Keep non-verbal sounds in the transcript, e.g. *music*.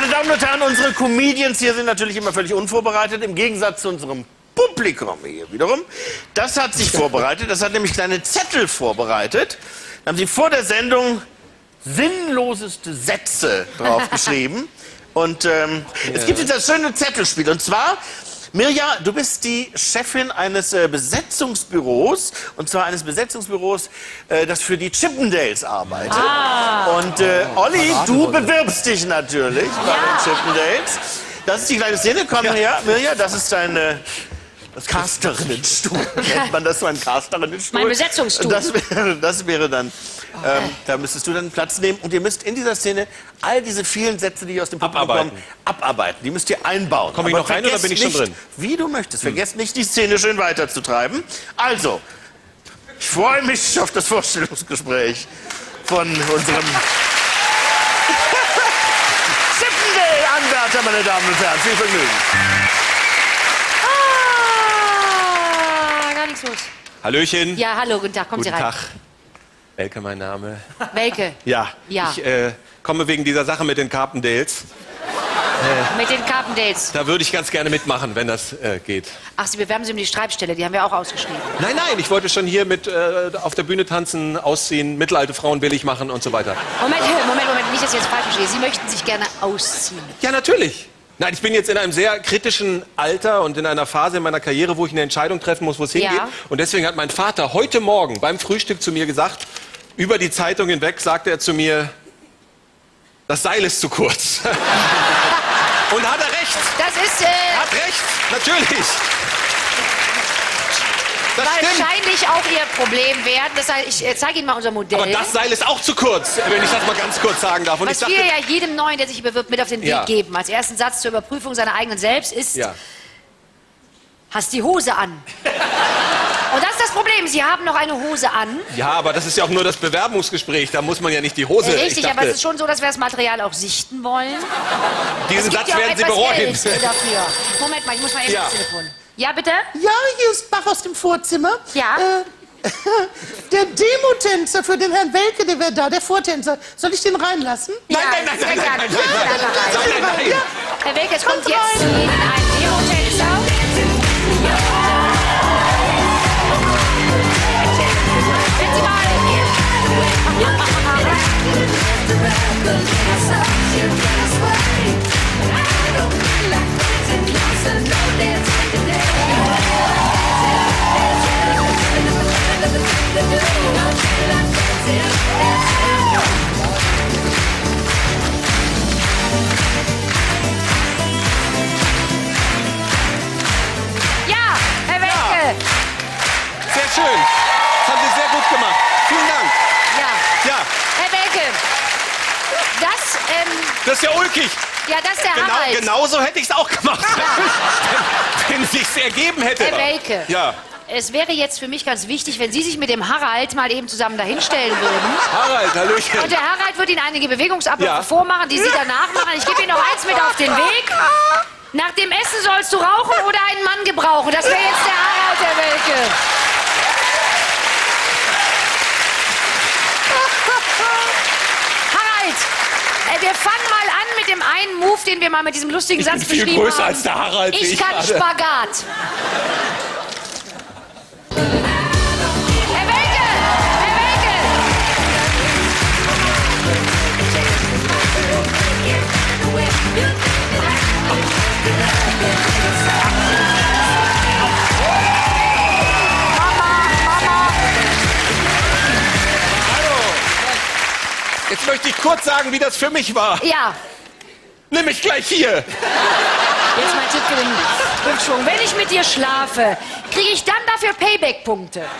Meine Damen und Herren, unsere Comedians hier sind natürlich immer völlig unvorbereitet, im Gegensatz zu unserem Publikum hier wiederum. Das hat sich vorbereitet, das hat nämlich kleine Zettel vorbereitet. Da haben sie vor der Sendung sinnloseste Sätze draufgeschrieben. *laughs* Und ähm, es gibt jetzt das schöne Zettelspiel. Und zwar, Mirja, du bist die Chefin eines äh, Besetzungsbüros. Und zwar eines Besetzungsbüros, äh, das für die Chippendales arbeitet. Und äh, Olli, du bewirbst dich natürlich bei den Chippendales. Das ist die kleine Szene. Komm her, Mirja, das ist deine... Das Casterinnenstuhl. *laughs* Nennt man das so ein Casterinnenstuhl? Mein Besetzungsstuhl. Das wäre, das wäre dann, ähm, da müsstest du dann Platz nehmen. Und ihr müsst in dieser Szene all diese vielen Sätze, die aus dem Publikum Abarbeiten. kommen, abarbeiten. Die müsst ihr einbauen. Komm ich noch rein oder bin ich schon nicht, drin? Wie du möchtest. Vergesst nicht, die Szene schön weiterzutreiben. Also, ich freue mich auf das Vorstellungsgespräch von unserem *laughs* Chippendale-Anwärter, meine Damen und Herren. Viel Vergnügen. Ah, gar nichts los. Hallöchen. Ja, hallo, guten Tag, kommen Guten Sie rein. Tag. Elke, mein Name. Welke? Ja. Ja. Ich äh, komme wegen dieser Sache mit den Carpendales. *laughs* Mit den Carpendales. Da würde ich ganz gerne mitmachen, wenn das äh, geht. Ach, Sie bewerben sich um die Streibstelle, die haben wir auch ausgeschrieben. Nein, nein, ich wollte schon hier mit äh, auf der Bühne tanzen, ausziehen, mittelalte Frauen billig machen und so weiter. Moment, *laughs* Moment, Moment, nicht, dass ich jetzt falsch verstehe. Sie möchten sich gerne ausziehen. Ja, natürlich. Nein, ich bin jetzt in einem sehr kritischen Alter und in einer Phase in meiner Karriere, wo ich eine Entscheidung treffen muss, wo es hingeht. Ja. Und deswegen hat mein Vater heute Morgen beim Frühstück zu mir gesagt, über die Zeitung hinweg sagte er zu mir, das Seil ist zu kurz. *laughs* und hat er recht. Das ist äh, Hat recht, natürlich. Das stimmt. wahrscheinlich auch Ihr Problem werden. Das heißt, ich äh, zeige Ihnen mal unser Modell. Aber das Seil ist auch zu kurz, wenn ich das mal ganz kurz sagen darf. Und ich was dachte, wir ja jedem Neuen, der sich bewirbt, mit auf den Weg Ja. geben, als ersten Satz zur Überprüfung seiner eigenen Selbst, ist, ja. hast die Hose an. *laughs* Und das ist das Problem. Sie haben noch eine Hose an. ja, aber das ist ja auch nur das Bewerbungsgespräch. Da muss man ja nicht die Hose. Richtig, ich dachte, aber es ist schon so, dass wir das Material auch sichten wollen. diesen Satz ja werden Sie bereuen. Moment mal, ich muss mal eben Ja. ins Telefon. Ja, bitte? Ja, hier ist Bach aus dem Vorzimmer. Ja? Äh, *laughs* der Demotänzer für den Herrn Welke, der wäre da, der Vortänzer. Soll ich den reinlassen? ja, nein, nein, sehr nein, gerne. nein, nein, nein, Nein, nein, nein, nein. Ja, Herr Welke, es kommt Kommt jetzt zu rein. Ihnen ein Demotänzer. Wenn das ist ja ulkig. ja, das ist der Genau, Harald. genauso hätte ich es auch gemacht. *laughs* Wenn es sich ergeben hätte. Herr Welke. Ja. Es wäre jetzt für mich ganz wichtig, wenn Sie sich mit dem Harald mal eben zusammen dahinstellen würden. Harald, Hallöchen. Und der Harald wird Ihnen einige Bewegungsabläufe Ja. vormachen, die Sie danach machen. Ich gebe Ihnen noch eins mit auf den Weg. Nach dem Essen sollst du rauchen oder einen Mann gebrauchen. Das wäre jetzt der Harald, der Welke. Harald, äh, wir fangen mal an mit dem einen Move, den wir mal mit diesem lustigen Ich Satz bin viel beschrieben größer haben. als der Harald, Ich ich kann. Spagat. möchte ich kurz sagen, wie das für mich war. Ja. Nämlich gleich hier. Jetzt mein Tipp für den Rückschwung. Wenn ich mit dir schlafe, kriege ich dann dafür Payback-Punkte. *laughs*